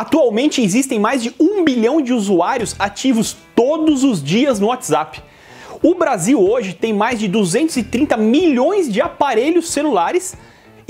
Atualmente existem mais de um bilhão de usuários ativos todos os dias no WhatsApp. O Brasil hoje tem mais de 230 milhões de aparelhos celulares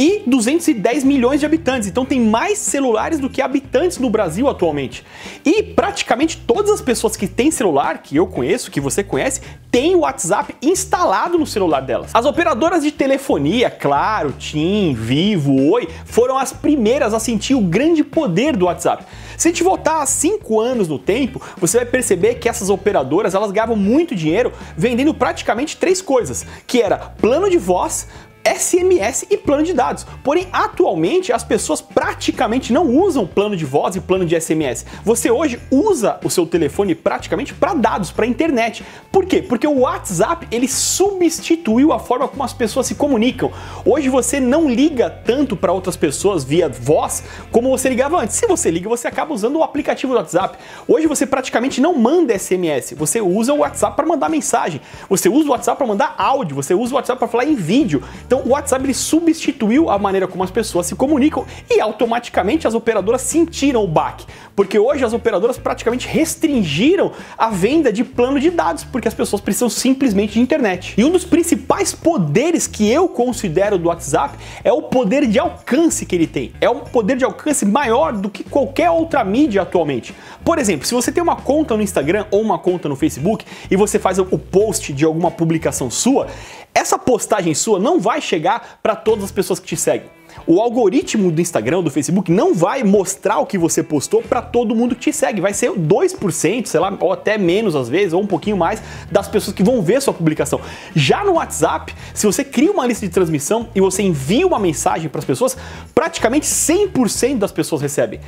e 210 milhões de habitantes. Então tem mais celulares do que habitantes no Brasil atualmente. E praticamente todas as pessoas que têm celular, que eu conheço, que você conhece, têm o WhatsApp instalado no celular delas. As operadoras de telefonia, Claro, TIM, Vivo, Oi, foram as primeiras a sentir o grande poder do WhatsApp. Se gente voltar 5 anos no tempo, você vai perceber que essas operadoras elas ganhavam muito dinheiro vendendo praticamente três coisas, que era plano de voz, SMS e plano de dados. Porém, atualmente as pessoas praticamente não usam plano de voz e plano de SMS. Você hoje usa o seu telefone praticamente para dados, para internet. Por quê? Porque o WhatsApp ele substituiu a forma como as pessoas se comunicam. Hoje você não liga tanto para outras pessoas via voz como você ligava antes. Se você liga, você acaba usando o aplicativo do WhatsApp. Hoje você praticamente não manda SMS, você usa o WhatsApp para mandar mensagem. Você usa o WhatsApp para mandar áudio, você usa o WhatsApp para falar em vídeo. Então o WhatsApp ele substituiu a maneira como as pessoas se comunicam e automaticamente as operadoras sentiram o baque, porque hoje as operadoras praticamente restringiram a venda de plano de dados, porque as pessoas precisam simplesmente de internet. E um dos principais poderes que eu considero do WhatsApp é o poder de alcance que ele tem. É um poder de alcance maior do que qualquer outra mídia atualmente. Por exemplo, se você tem uma conta no Instagram ou uma conta no Facebook e você faz o post de alguma publicação sua, essa postagem sua não vai chegar para todas as pessoas que te seguem. O algoritmo do Instagram, do Facebook, não vai mostrar o que você postou para todo mundo que te segue. Vai ser 2%, sei lá, ou até menos às vezes, ou um pouquinho mais, das pessoas que vão ver sua publicação. Já no WhatsApp, se você cria uma lista de transmissão e você envia uma mensagem para as pessoas, praticamente 100% das pessoas recebem.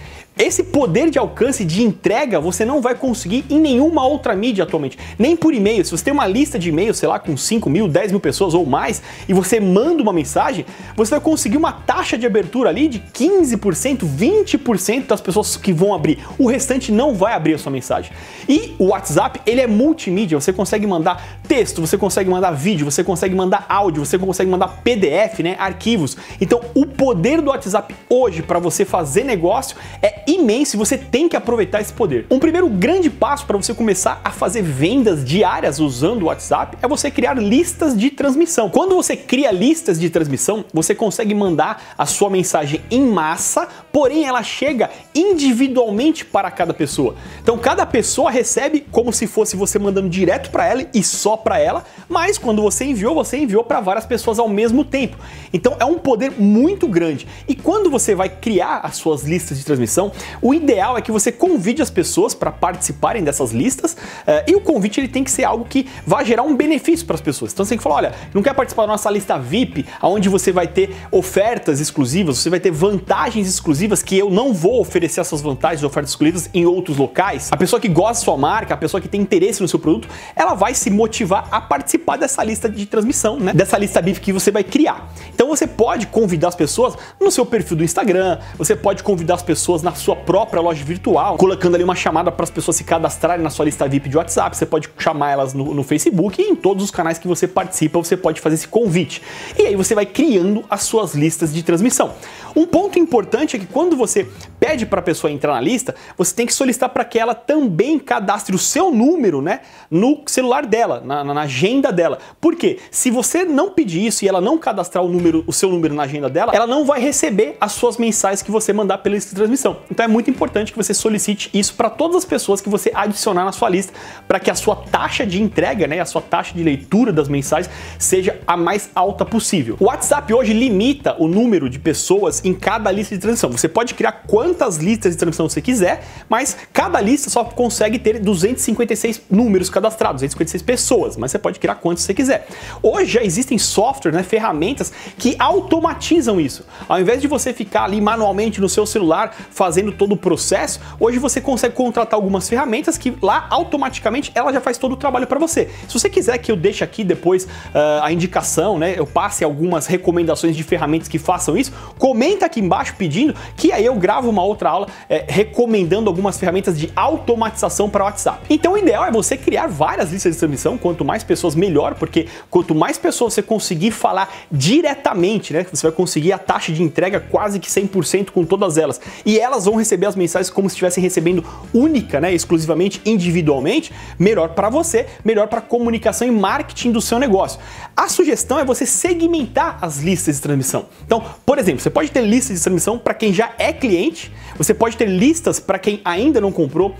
Esse poder de alcance de entrega você não vai conseguir em nenhuma outra mídia atualmente, nem por e-mail. Se você tem uma lista de e-mails, sei lá, com 5 mil, 10 mil pessoas ou mais, e você manda uma mensagem, você vai conseguir uma taxa de abertura ali de 15%, 20% das pessoas que vão abrir. O restante não vai abrir a sua mensagem. E o WhatsApp, ele é multimídia, você consegue mandar texto, você consegue mandar vídeo, você consegue mandar áudio, você consegue mandar PDF, né, arquivos. Então, o poder do WhatsApp hoje para você fazer negócio é imenso e você tem que aproveitar esse poder. Um primeiro grande passo para você começar a fazer vendas diárias usando o WhatsApp é você criar listas de transmissão. Quando você cria listas de transmissão, você consegue mandar a sua mensagem em massa, porém ela chega individualmente para cada pessoa. Então cada pessoa recebe como se fosse você mandando direto para ela e só para ela, mas quando você enviou, você enviou para várias pessoas ao mesmo tempo. Então é um poder muito grande. E quando você vai criar as suas listas de transmissão, o ideal é que você convide as pessoas para participarem dessas listas uh, e o convite ele tem que ser algo que vai gerar um benefício para as pessoas. Então você tem que falar, olha, não quer participar da nossa lista VIP, onde você vai ter ofertas exclusivas, você vai ter vantagens exclusivas que eu não vou oferecer essas vantagens, ofertas exclusivas em outros locais. A pessoa que gosta da sua marca, a pessoa que tem interesse no seu produto, ela vai se motivar a participar dessa lista de transmissão, né? Dessa lista VIP que você vai criar. Então você pode convidar as pessoas no seu perfil do Instagram, você pode convidar as pessoas na sua própria loja virtual, colocando ali uma chamada para as pessoas se cadastrarem na sua lista VIP de WhatsApp. Você pode chamar elas no, no Facebook e em todos os canais que você participa, você pode fazer esse convite. E aí você vai criando as suas listas de transmissão. Um ponto importante é que quando você pede para a pessoa entrar na lista, você tem que solicitar para que ela também cadastre o seu número, né, no celular dela, na, na, agenda dela. Por quê? Se você não pedir isso e ela não cadastrar o número, o seu número na agenda dela, ela não vai receber as suas mensagens que você mandar pela lista de transmissão. Então é muito importante que você solicite isso para todas as pessoas que você adicionar na sua lista, para que a sua taxa de entrega, né, a sua taxa de leitura das mensagens seja a mais alta possível. O WhatsApp hoje limita o número de pessoas em cada lista de transmissão. Você pode criar quantas listas de transmissão você quiser, mas cada lista só consegue ter 256 números cadastrados, 256 pessoas, mas você pode criar quantos você quiser. Hoje já existem softwares, né, ferramentas que automatizam isso. Ao invés de você ficar ali manualmente no seu celular fazendo todo o processo, hoje você consegue contratar algumas ferramentas que lá automaticamente ela já faz todo o trabalho para você. Se você quiser que eu deixe aqui depois uh, a indicação, né, eu passe algumas recomendações de ferramentas que façam isso, comenta aqui embaixo pedindo que aí eu gravo uma uma outra aula é, recomendando algumas ferramentas de automatização para WhatsApp. Então o ideal é você criar várias listas de transmissão, quanto mais pessoas melhor, porque quanto mais pessoas você conseguir falar diretamente, né, você vai conseguir a taxa de entrega quase que 100% com todas elas. E elas vão receber as mensagens como se estivessem recebendo única, né, exclusivamente, individualmente, melhor para você, melhor para comunicação e marketing do seu negócio. A sugestão é você segmentar as listas de transmissão. Então, por exemplo, você pode ter listas de transmissão para quem já é cliente, você pode ter listas para quem ainda não comprou.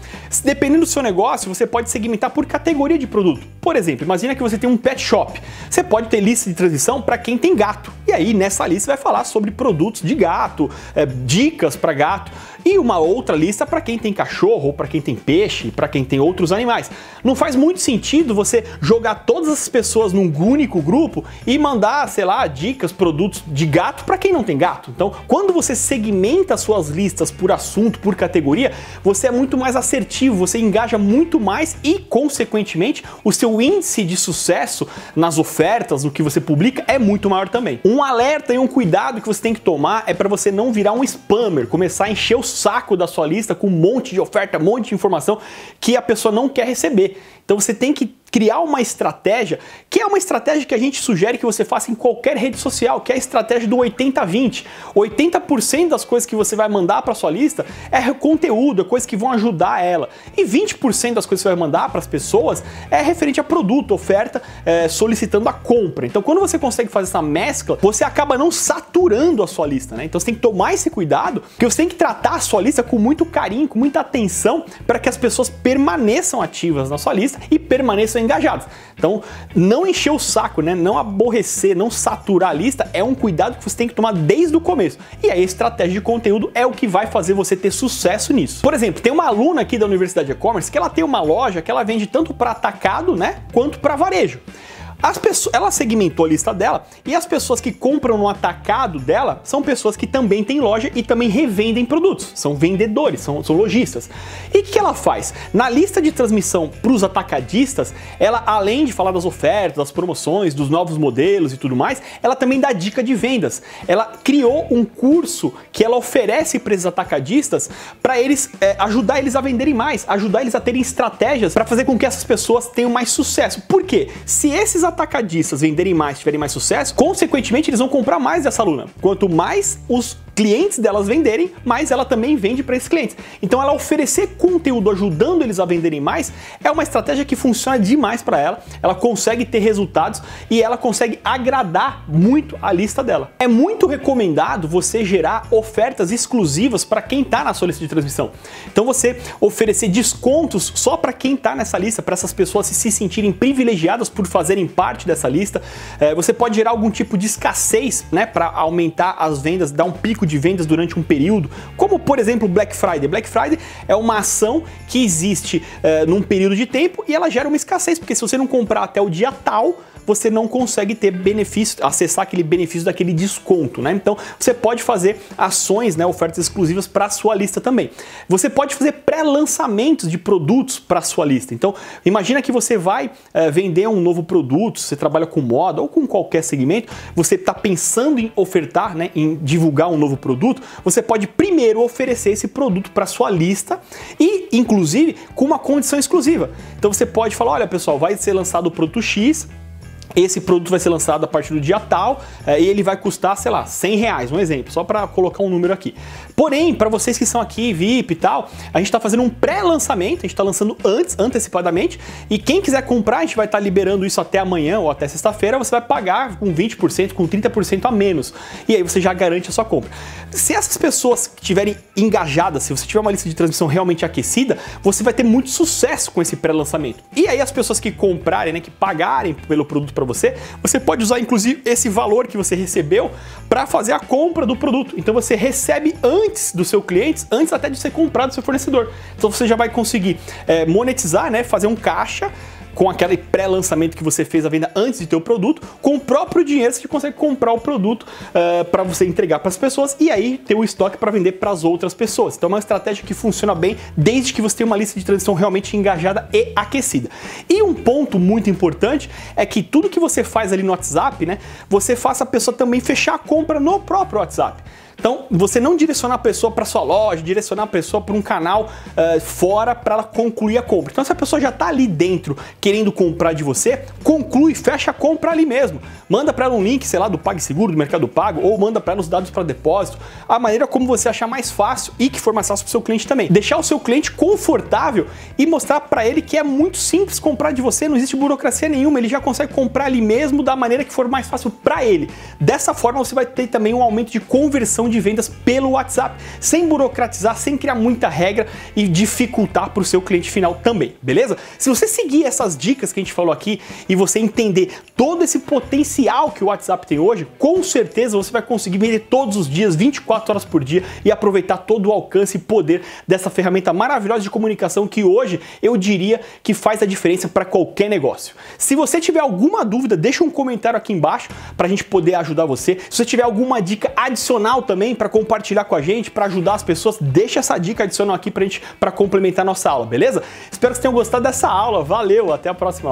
Dependendo do seu negócio, você pode segmentar por categoria de produto. Por exemplo, imagina que você tem um pet shop. Você pode ter lista de transmissão para quem tem gato. E aí, nessa lista, vai falar sobre produtos de gato, é, dicas para gato e uma outra lista para quem tem cachorro, para quem tem peixe, para quem tem outros animais. Não faz muito sentido você jogar todas as pessoas num único grupo e mandar, sei lá, dicas, produtos de gato para quem não tem gato. Então, quando você segmenta suas listas por assunto, por categoria, você é muito mais assertivo, você engaja muito mais e, consequentemente, o seu índice de sucesso nas ofertas, no que você publica, é muito maior também. Um alerta e um cuidado que você tem que tomar é para você não virar um spammer, começar a encher o saco da sua lista com um monte de oferta, um monte de informação que a pessoa não quer receber. Então você tem que criar uma estratégia, que é uma estratégia que a gente sugere que você faça em qualquer rede social, que é a estratégia do 80-20. 80%, das coisas que você vai mandar para sua lista é conteúdo, é coisas que vão ajudar ela. E 20% das coisas que você vai mandar para as pessoas é referente a produto, oferta, é, solicitando a compra. Então, quando você consegue fazer essa mescla, você acaba não saturando a sua lista, né? Então, você tem que tomar esse cuidado, porque você tem que tratar a sua lista com muito carinho, com muita atenção, para que as pessoas permaneçam ativas na sua lista e permaneçam engajados. Então, não encher o saco, né? Não aborrecer, não saturar a lista é um cuidado que você tem que tomar desde o começo. E a estratégia de conteúdo é o que vai fazer você ter sucesso nisso. Por exemplo, tem uma aluna aqui da Universidade de E-Commerce que ela tem uma loja que ela vende tanto para atacado, né, quanto para varejo. As pessoas, ela segmentou a lista dela e as pessoas que compram no atacado dela são pessoas que também têm loja e também revendem produtos. São vendedores, são, são lojistas. E o que ela faz? Na lista de transmissão para os atacadistas, ela além de falar das ofertas, das promoções, dos novos modelos e tudo mais, ela também dá dica de vendas. Ela criou um curso que ela oferece para esses atacadistas para eles é, ajudar eles a venderem mais, ajudar eles a terem estratégias para fazer com que essas pessoas tenham mais sucesso. Por quê? Se esses atacadistas venderem mais, tiverem mais sucesso, consequentemente eles vão comprar mais dessa aluna. Quanto mais os clientes delas venderem, mais ela também vende para esses clientes. Então ela oferecer conteúdo ajudando eles a venderem mais é uma estratégia que funciona demais para ela. Ela consegue ter resultados e ela consegue agradar muito a lista dela. É muito recomendado você gerar ofertas exclusivas para quem está na sua lista de transmissão. Então você oferecer descontos só para quem está nessa lista, para essas pessoas se sentirem privilegiadas por fazerem parte dessa lista. É, você pode gerar algum tipo de escassez, né, para aumentar as vendas, dar um pico de vendas durante um período, como por exemplo Black Friday. Black Friday é uma ação que existe é, num período de tempo e ela gera uma escassez, porque se você não comprar até o dia tal, você não consegue ter benefício, acessar aquele benefício daquele desconto, né? Então você pode fazer ações, né, ofertas exclusivas para sua lista também. Você pode fazer pré-lançamentos de produtos para sua lista. Então imagina que você vai é, vender um novo produto, você trabalha com moda ou com qualquer segmento, você está pensando em ofertar, né, em divulgar um novo produto, você pode primeiro oferecer esse produto para sua lista e, inclusive, com uma condição exclusiva. Então você pode falar, olha pessoal, vai ser lançado o produto X esse produto vai ser lançado a partir do dia tal é, e ele vai custar, sei lá, 100 reais, um exemplo, só para colocar um número aqui. Porém, para vocês que são aqui, VIP e tal, a gente está fazendo um pré-lançamento, a gente está lançando antes, antecipadamente, e quem quiser comprar, a gente vai estar tá liberando isso até amanhã ou até sexta-feira, você vai pagar com 20%, com 30% a menos. E aí você já garante a sua compra. Se essas pessoas estiverem engajadas, se você tiver uma lista de transmissão realmente aquecida, você vai ter muito sucesso com esse pré-lançamento. E aí as pessoas que comprarem, né, que pagarem pelo produto para você, você pode usar inclusive esse valor que você recebeu para fazer a compra do produto. Então você recebe antes do seu cliente, antes até de ser comprado do seu fornecedor. Então você já vai conseguir é, monetizar, né, fazer um caixa com aquele pré-lançamento que você fez a venda antes de ter o produto, com o próprio dinheiro você consegue comprar o produto uh, eh, para você entregar para as pessoas e aí ter o estoque para vender para as outras pessoas. Então é uma estratégia que funciona bem desde que você tenha uma lista de transição realmente engajada e aquecida. E um ponto muito importante é que tudo que você faz ali no WhatsApp, né, você faça a pessoa também fechar a compra no próprio WhatsApp. Então, você não direcionar a pessoa para sua loja, direcionar a pessoa para um canal uh, fora para ela concluir a compra. Então, se a pessoa já está ali dentro querendo comprar de você, conclui, fecha a compra ali mesmo. Manda para ela um link, sei lá, do PagSeguro, do Mercado Pago, ou manda para ela os dados para depósito. A maneira como você achar mais fácil e que for mais fácil para o seu cliente também. Deixar o seu cliente confortável e mostrar para ele que é muito simples comprar de você, não existe burocracia nenhuma, ele já consegue comprar ali mesmo da maneira que for mais fácil para ele. Dessa forma, você vai ter também um aumento de conversão de vendas pelo WhatsApp, sem burocratizar, sem criar muita regra e dificultar para o seu cliente final também, beleza? Se você seguir essas dicas que a gente falou aqui e você entender todo esse potencial que o WhatsApp tem hoje, com certeza você vai conseguir vender todos os dias, 24 horas por dia e aproveitar todo o alcance e poder dessa ferramenta maravilhosa de comunicação que hoje eu diria que faz a diferença para qualquer negócio. Se você tiver alguma dúvida, deixa um comentário aqui embaixo para a gente poder ajudar você. Se você tiver alguma dica adicional também para compartilhar com a gente, para ajudar as pessoas, deixa essa dica adicional aqui pra gente para complementar nossa aula, beleza? Espero que vocês tenham gostado dessa aula. Valeu, até a próxima aula.